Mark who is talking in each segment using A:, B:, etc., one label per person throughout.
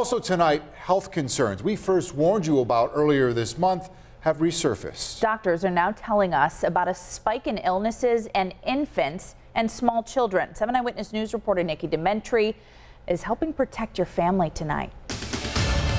A: Also tonight, health concerns we first warned you about earlier this month have resurfaced.
B: Doctors are now telling us about a spike in illnesses and infants and small children. 7 Eyewitness News reporter Nikki DeMentri is helping protect your family tonight.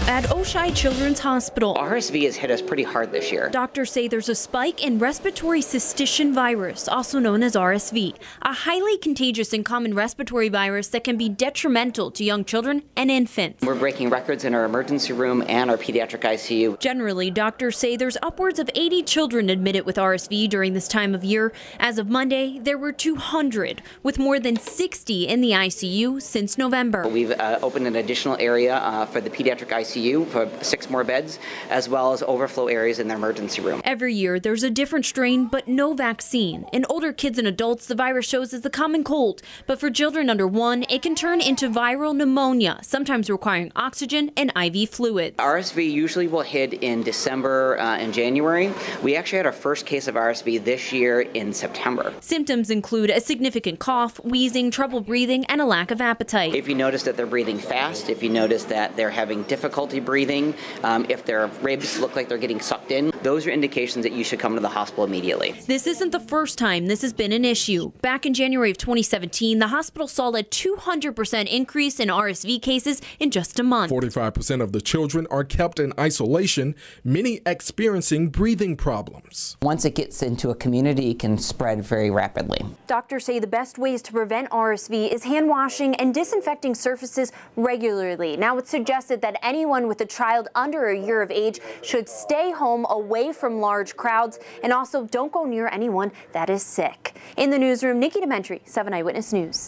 C: At Oishei Children's Hospital,
D: RSV has hit us pretty hard this year.
C: Doctors say there's a spike in respiratory syncytial virus, also known as RSV, a highly contagious and common respiratory virus that can be detrimental to young children and infants.
D: We're breaking records in our emergency room and our pediatric ICU.
C: Generally, doctors say there's upwards of 80 children admitted with RSV during this time of year. As of Monday, there were 200, with more than 60 in the ICU since November.
D: We've uh, opened an additional area uh, for the pediatric ICU ICU for six more beds, as well as overflow areas in the emergency room.
C: Every year, there's a different strain, but no vaccine. In older kids and adults, the virus shows as the common cold, but for children under one, it can turn into viral pneumonia, sometimes requiring oxygen and IV fluids.
D: RSV usually will hit in December uh, and January. We actually had our first case of RSV this year in September.
C: Symptoms include a significant cough, wheezing, trouble breathing, and a lack of appetite.
D: If you notice that they're breathing fast, if you notice that they're having difficulty difficulty breathing, um, if their ribs look like they're getting sucked in, those are indications that you should come to the hospital immediately.
C: This isn't the first time this has been an issue. Back in January of 2017, the hospital saw a 200% increase in RSV cases in just a month.
E: 45% of the children are kept in isolation, many experiencing breathing problems.
F: Once it gets into a community, it can spread very rapidly.
C: Doctors say the best ways to prevent RSV is hand washing and disinfecting surfaces regularly. Now, it's suggested that anyone anyone with a child under a year of age should stay home away from large crowds and also don't go near anyone that is sick. In the newsroom, Nikki DeMentri, 7 Eyewitness News.